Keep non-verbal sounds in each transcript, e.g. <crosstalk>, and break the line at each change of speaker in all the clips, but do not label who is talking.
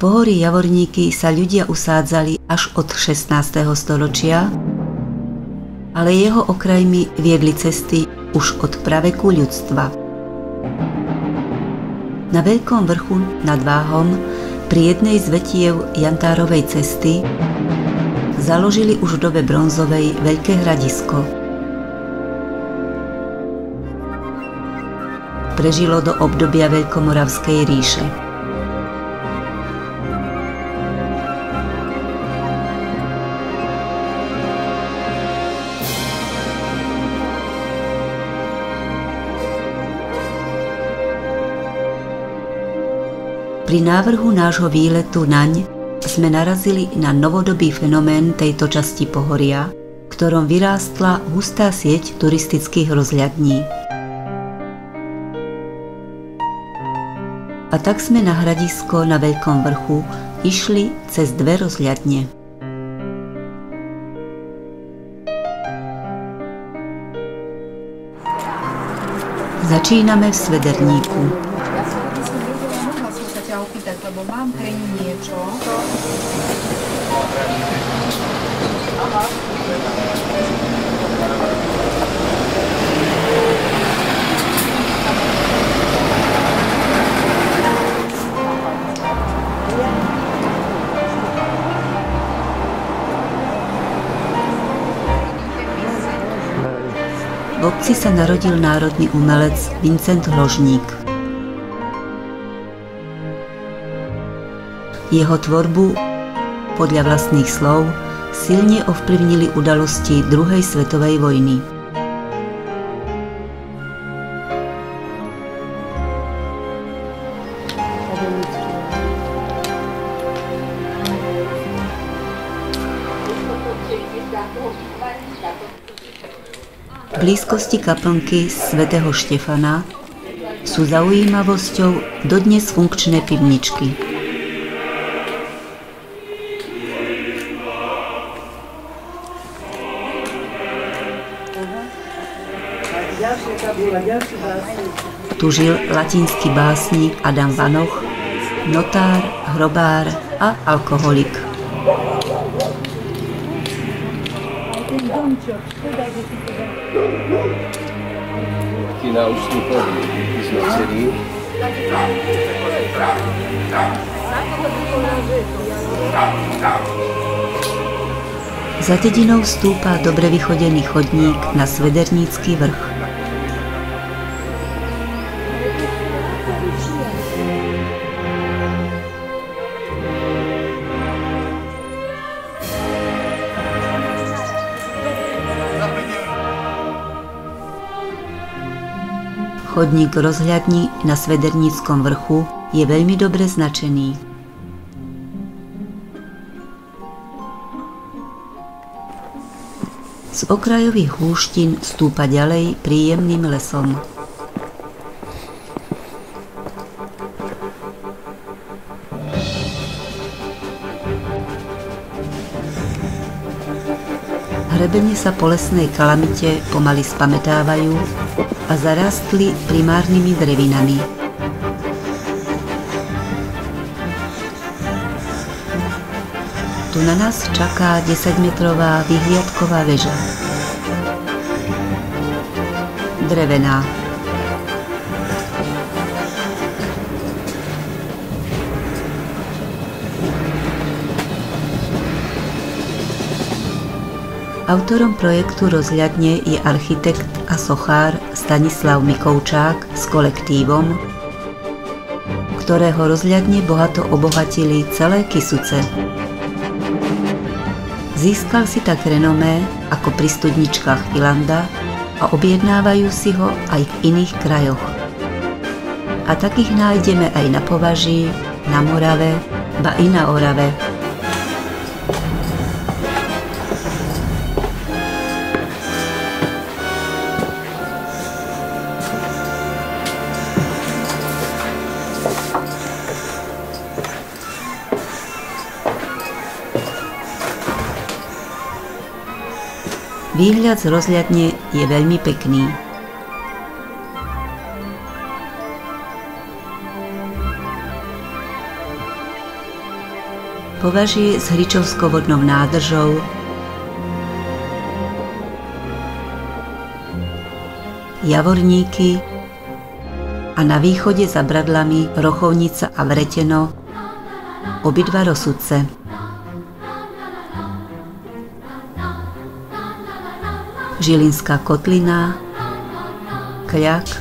pohory Javorníky sa ľudia usádzali až od 16. storočia, ale jeho okrajmi viedli cesty už od praveku ľudstva. Na veľkom vrchu nad Váhom pri jednej z vetiev Jantárovej cesty založili už v dobe bronzovej veľké hradisko. Prežilo do obdobia Veľkomoravskej ríše. Pri návrhu nášho výletu naň sme narazili na novodobý fenomén tejto časti pohoria, ktorom vyrástla hustá sieť turistických rozhľadní. A tak sme na hradisko na Veľkom vrchu išli cez dve rozhľadne. Začíname v Svederníku. Mám pre ňu niečo. Aha. V obci sa narodil národný umelec Vincent Hložník. Jeho tvorbu, podľa vlastných slov, silne ovplyvnili udalosti druhej svetovej vojny. V blízkosti kaplnky svätého Štefana sú zaujímavosťou dodnes funkčné pivničky. Tu žil latinský básnik Adam Vanoch, notár, hrobár a alkoholik. Za dedinou stúpa dobre vychodený chodník na Svedernícky vrch. Chodník rozhľadní na Svederníckom vrchu je veľmi dobre značený. Z okrajových húštin stúpa ďalej príjemným lesom. Hrebenie sa po lesnej kalamite pomaly spametávajú a zarastli primárnymi drevinami. Tu na nás čaká 10-metrová vyhliadková väža. Drevená. Autorom projektu rozhľadne je architekt a sochár Stanislav Mikovčák s kolektívom, ktorého rozhľadne bohato obohatili celé Kisuce. Získal si tak renomé ako pri studničkách Ilanda a objednávajú si ho aj v iných krajoch. A takých nájdeme aj na Považí, na Morave, ba i na Orave. Výhľad z rozhľadne je veľmi pekný. považie s Hričovskou vodnou nádržou, Javorníky a na východe za Bradlami Rochovnica a Vreteno, obidva rozsudce. Žilinská kotlina, Kľak,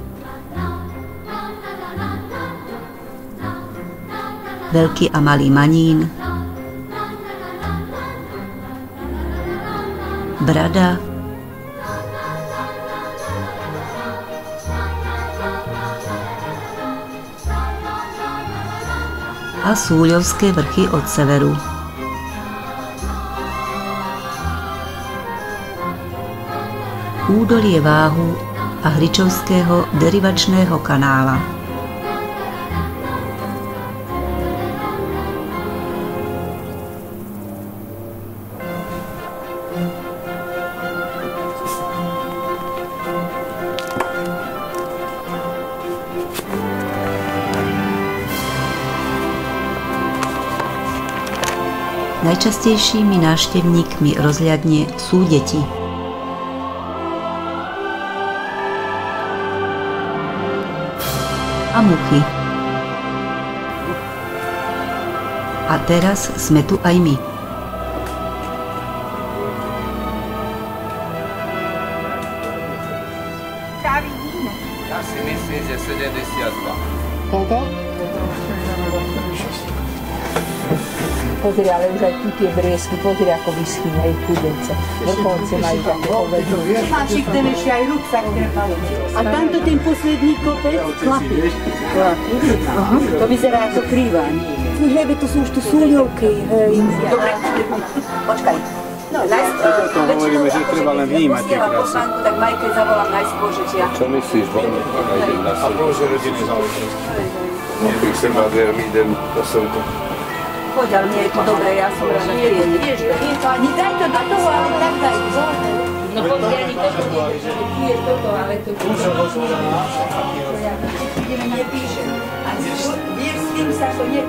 Veľký a Malý Manín, Brada, a Súľovské vrchy od severu. Údolie Váhu a Hričovského derivačného kanála. Najčastejšími návštevníkmi rozhľadne sú deti. A muchy. A teraz sme tu aj my.
Ja si myslím, že 72.
Koľko? Pozri, ale už aj tu tie briesky, pozri, ako vyschývajú chudence. Vrcholce majú také ovedú.
Máš ten ešte aj rúbsak trepajú.
A tamto ten posledný kopec, chlapi. Aha, to vyzerá ako krýva. Hej, to sú už tu súľovky, hej.
Dobre, počkaj. No, najskôr,
to hovoríme, že treba len vnímať tie krásy.
Tak Majke zavolám najskôr, že ja.
Čo myslíš, von? Ak idem na
A
slnko.
prvé rodiny záleží.
No, keď sa ma veľmi idem na slnko.
Poď, ale nie je to dobré, ja som rada, že je. Nie daj to do toho, ale tak daj. No poď, ani toto nie je toto, ale to nepíšem. Ani vieš, s tým sa to ne...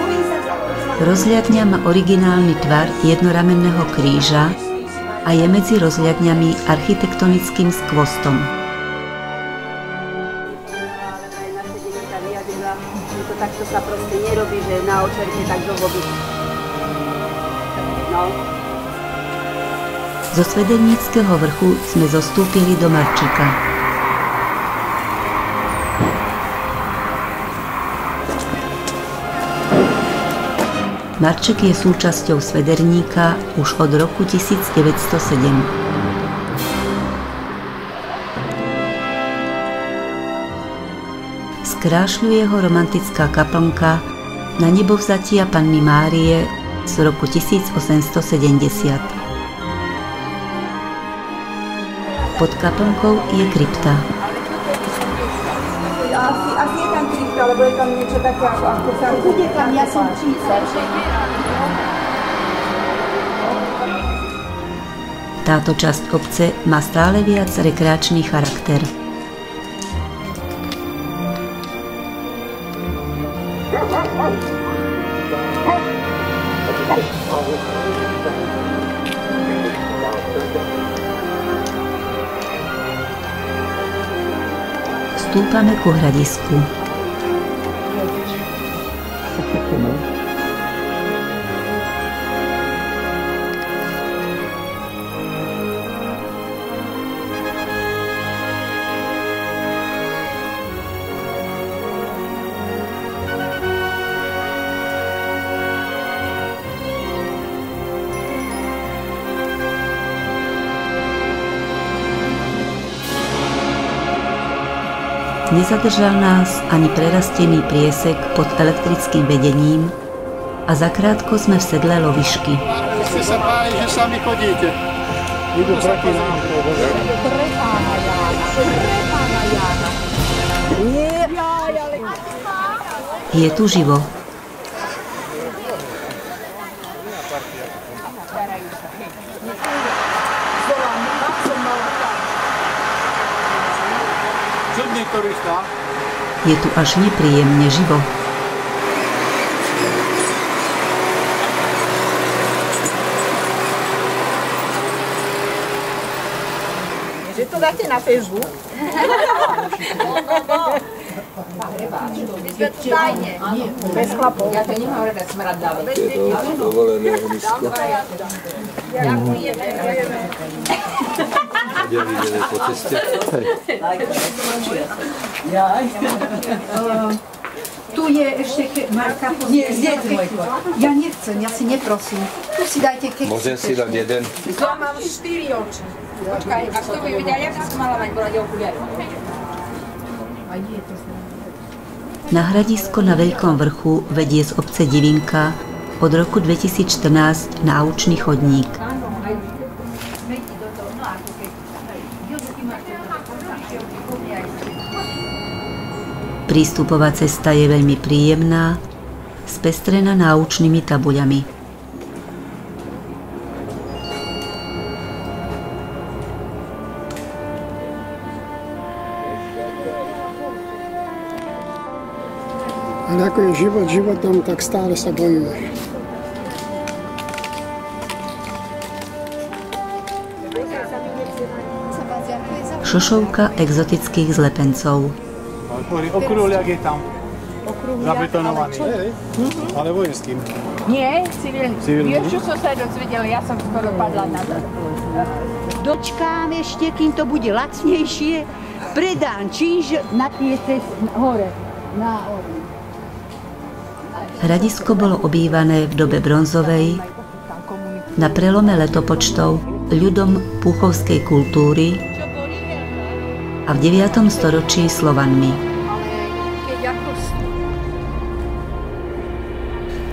Bojím sa za to.
Rozhľadňa má originálny tvar jednoramenného kríža a je medzi rozhľadňami architektonickým skvostom.
Na očerte tak dovoby. No.
Zo Svedeníckého vrchu sme zostúpili do Marčika. Marček je súčasťou Svederníka už od roku 1907. Skrášľuje ho romantická kaplnka na nebovzatia Panny Márie z roku 1870. Pod kaplnkou je krypta.
Asi, asi je tam krypta, lebo je tam niečo také ako, ako sa... Bude tam, ja som čísla.
Táto časť obce má stále viac rekreačný charakter. Stúpame ku hradisku. Nezadržal nás ani prerastený priesek pod elektrickým vedením a zakrátko sme v sedle lovišky.
Ste sa báli, že sami chodíte. Idú proti nám.
Je tu živo. Je tu až nepríjemne živo.
Že to dáte na Facebook? Bez chlapov.
Ja to nemám rada smrad dávať.
Je to dovolené kde vidíme po ceste?
Tu je ešte Marka. Nie, nie, môj Ja nechcem, ja si neprosím. Tu si dajte keď
Môžem si dať jeden?
Ja mám štyri oči.
Počkaj, a kto by videl, jak by som mala mať bolať okuliare?
Na hradisko na Veľkom vrchu vedie z obce Divinka od roku 2014 naučný chodník. Prístupová cesta je veľmi príjemná, spestrená náučnými tabuľami.
Ale ako je život životom, tak stále sa bojuje.
Šošovka exotických zlepencov.
Okrúľak je tam. Zabetonovaný. Ale vojenským.
Nie, civilný.
Civilný.
Vieš, čo som sa dozvedela, ja som skoro padla na to. Dočkám ešte, kým to bude lacnejšie, predám číž na tie cest hore. Na hore.
Hradisko bolo obývané v dobe bronzovej, na prelome letopočtov ľudom puchovskej kultúry a v 9. storočí Slovanmi.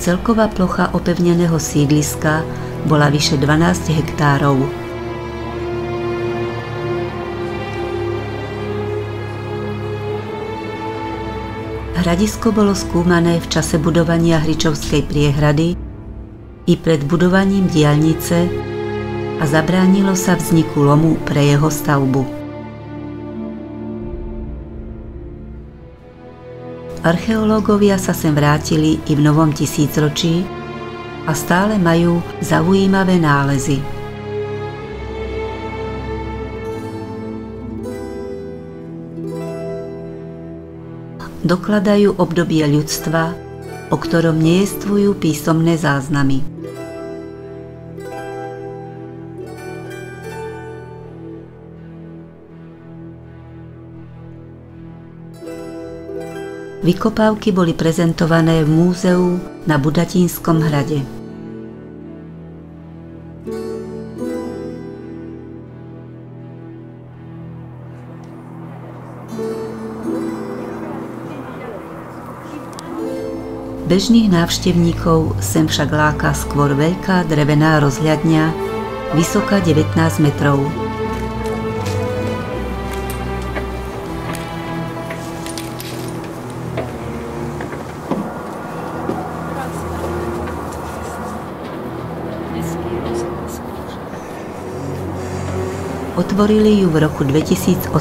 Celková plocha opevneného sídliska bola vyše 12 hektárov. Hradisko bolo skúmané v čase budovania Hričovskej priehrady i pred budovaním diaľnice a zabránilo sa vzniku lomu pre jeho stavbu. Archeológovia sa sem vrátili i v novom tisícročí a stále majú zaujímavé nálezy. Dokladajú obdobie ľudstva, o ktorom neestvujú písomné záznamy. Vykopávky boli prezentované v múzeu na Budatínskom hrade. Bežných návštevníkov sem však láka skôr veľká drevená rozhľadňa, vysoká 19 metrov. Otvorili ju v roku 2018.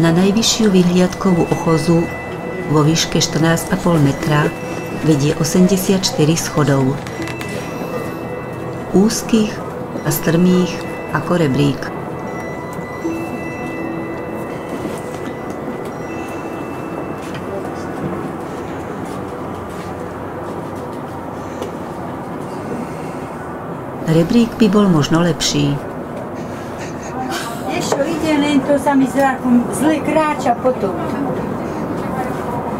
Na najvyššiu vyhliadkovú ochozu vo výške 14,5 metra vedie 84 schodov. Úzkých a strmých ako rebrík. Rebrík by bol možno lepší.
Čo, ide len to sa mi zrakom zle kráča potom.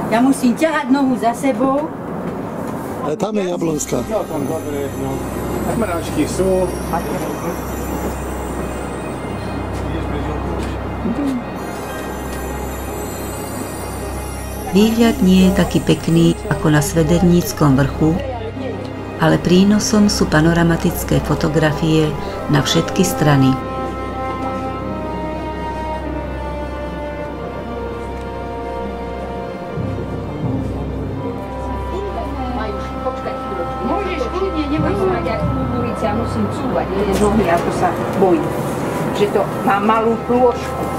Ja musím ťahať nohu za sebou.
Ale tam je Jablonská.
Celkom dobre, no. Mračky sú.
Výhľad nie je taký pekný ako na Svederníckom vrchu, ale prínosom sú panoramatické fotografie na všetky strany.
Musím cúvať jedné nohy, ako sa bojím. Že to má malú plôžku.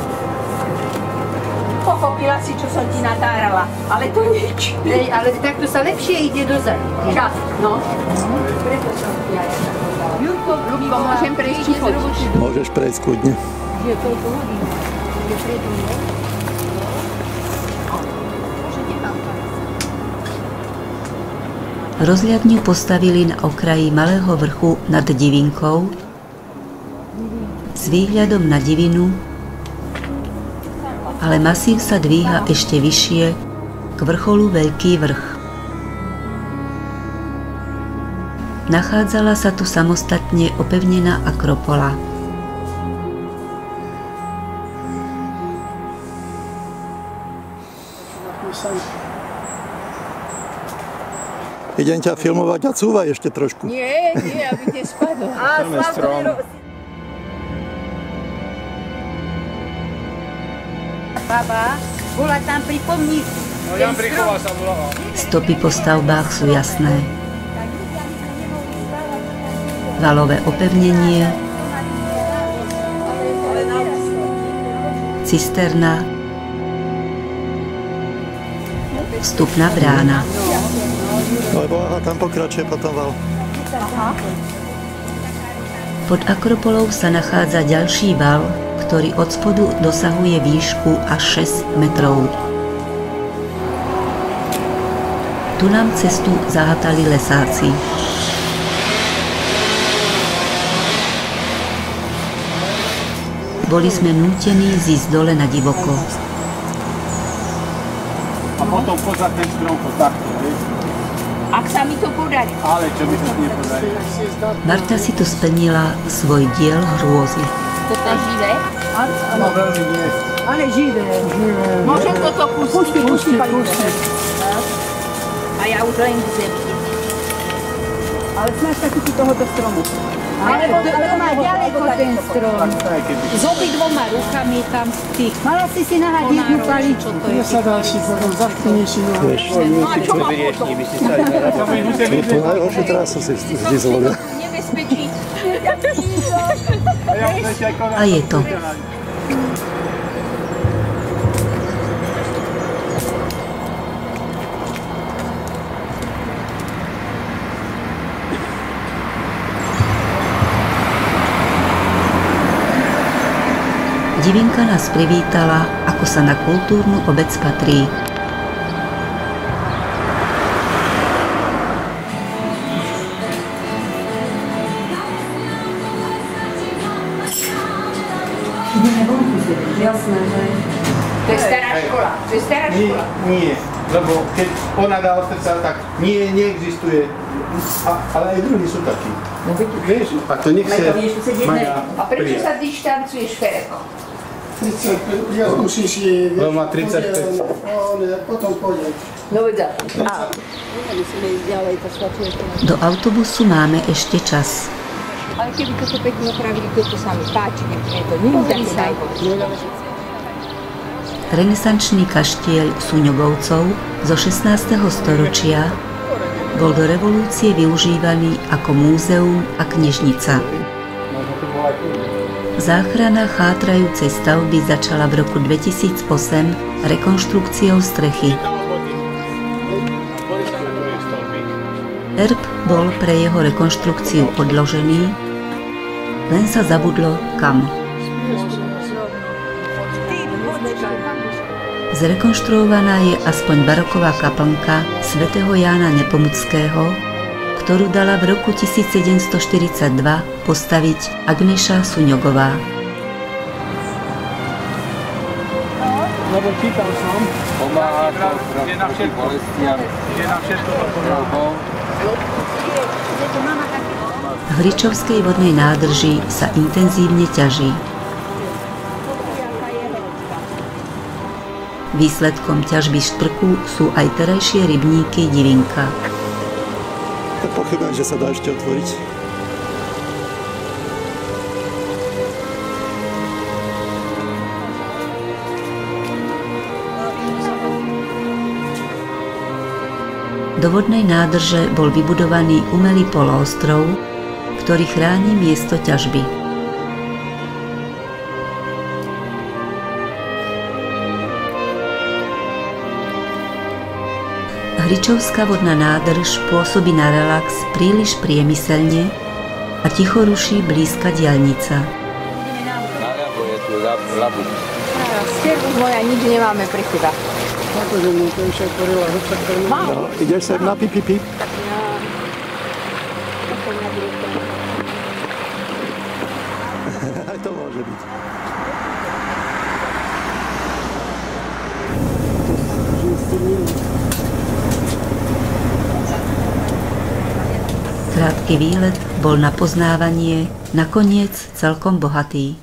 Nepochopila si, čo som ti natárala, ale to nič.
Ej, ale takto sa lepšie ide dozadu.
Čas, no.
Preto som ti aj Jurko, Jurko, môžem prejsť či chodiť?
Môžeš prejsť kľudne.
Že koľko hodín? Je predu?
Rozhľadňu postavili na okraji malého vrchu nad divinkou s výhľadom na divinu, ale masív sa dvíha ešte vyššie k vrcholu Veľký vrch. Nachádzala sa tu samostatne opevnená akropola.
Idem ťa filmovať a cúvaj ešte trošku.
Nie, nie, aby ti spadol.
A
Baba, bola tam pri pomníku.
No Jan Brichová sa volala.
Stopy po stavbách sú jasné. Valové opevnenie, cisterna, vstupná brána.
Lebo aha, tam pokračuje potom val.
Pod Akropolou sa nachádza ďalší val, ktorý od spodu dosahuje výšku až 6 metrov. Tu nám cestu zahatali lesáci. Boli sme nútení zísť dole na divoko.
A potom poza ten stromko takto, vieš?
Ak sa mi to podarí.
Ale čo sa ti nepodarí?
Marta si tu splnila svoj diel hrôzy.
Toto je živé.
No veľmi nie.
Ale živé.
Môžem toto pustiť.
Pusti, pusti, pusti.
A ja už len v zemi.
Ale snaž sa chytiť tohoto stromu. Ale to, to má ďaleko ten strom.
S obidvoma rukami tam tých
Mala si si nahať jednu paličku.
čo to je.
sa dá si potom nohu.
Vieš,
No a čo mám potom?
tú najhoršiu trasu si vždy zvolil.
Nebezpečí.
A
je to. Divinka nás privítala, ako sa na kultúrnu obec patrí.
Lebo keď ona dá od srdca, tak nie, neexistuje. A, ale aj druhí sú takí. Vieš, a to nech sa Maja
A prečo sa dištancuješ, Ferko?
30, ja musím si...
Lebo má 35.
On, potom pôjdem.
No veď,
to.
Do autobusu máme ešte čas.
Ale keby toto pekne opravili, toto sa mi páči, nech je to nie je také najhoršie.
Renesančný kaštieľ Suňogovcov zo 16. storočia bol do revolúcie využívaný ako múzeum a knižnica. Záchrana chátrajúcej stavby začala v roku 2008 rekonštrukciou strechy. Erb bol pre jeho rekonštrukciu odložený, len sa zabudlo kam. Zrekonštruovaná je aspoň baroková kaplnka svätého Jána Nepomuckého, ktorú dala v roku 1742 postaviť Agneša Suňogová.
Lebo čítal som. Pomáha to je na všetko. Je na všetko.
V Hričovskej vodnej nádrži sa intenzívne ťaží. Výsledkom ťažby štrku sú aj terajšie rybníky Divinka.
Pochybujem, že sa dá ešte otvoriť.
Do vodnej nádrže bol vybudovaný umelý poloostrov, ktorý chráni miesto ťažby. Hričovská vodná nádrž pôsobí na relax príliš priemyselne a ticho ruší blízka.
Stierku moja nič nemáme pre teba.
Akože mu to ešte otvorila hudka, ktorú
ideš sem na pipi pip. Aj <laughs> to môže byť. <laughs>
Krátky výlet bol na poznávanie nakoniec celkom bohatý.